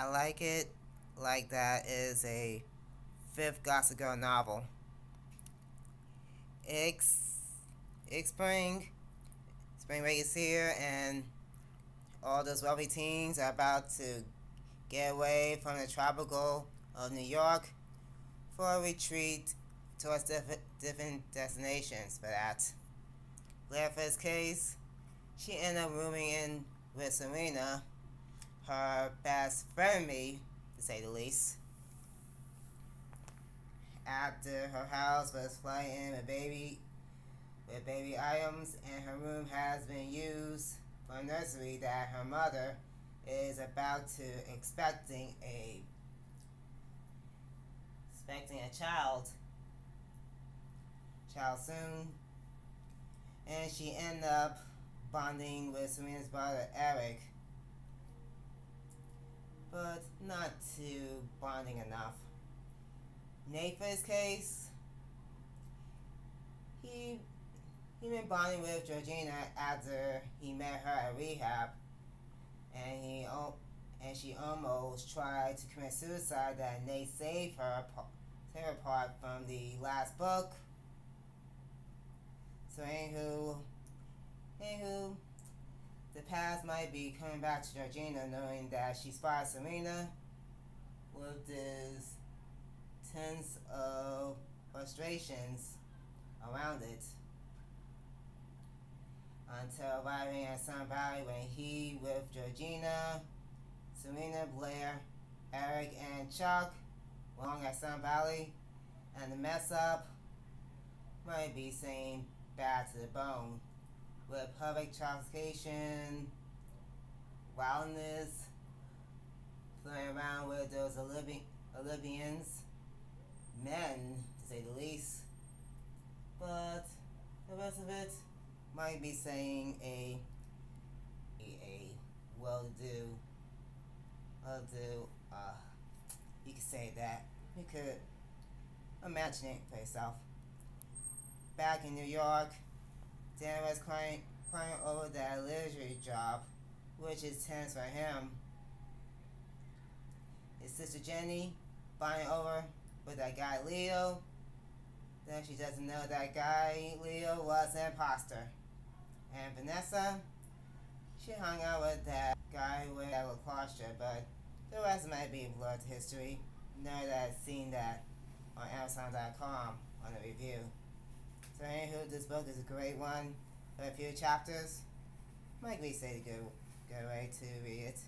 I like it like that is a fifth Gossip Girl novel. It's, it's spring. Spring break is here and all those wealthy teens are about to get away from the tropical of New York for a retreat towards different, different destinations for that. Blair for case, she ended up rooming in with Serena, her best friend me, to say the least. After her house was in with baby with baby items and her room has been used for a nursery that her mother is about to expecting a expecting a child child soon and she end up bonding with Serena's brother Eric but not too bonding enough Nathan's case he he been bonding with Georgina after he met her at rehab and he and she almost tried to commit suicide that Nate saved her, saved her part from the last book. So anywho, anywho, the past might be coming back to Georgina knowing that she spotted Serena with this tens of frustrations around it until arriving at Sun Valley when he, with Georgina, Serena, Blair, Eric, and Chuck, along at Sun Valley, and the mess up might be saying bad to the bone. With public transportation, wildness, playing around with those Olympians, men, to say the least. But the rest of it, might be saying a a, a well-to-do, well-to-do, uh, you could say that. You could imagine it for yourself. Back in New York, Dan was crying, crying over that literature job, which is tense for him. His sister Jenny buying over with that guy Leo. Then she doesn't know that guy Leo was an imposter. And Vanessa, she hung out with that guy with went at claustra, but the rest might be blood history. Know that I've seen that on Amazon.com on a review. So anywho, this book is a great one. For a few chapters, might be say a good, good way to read it.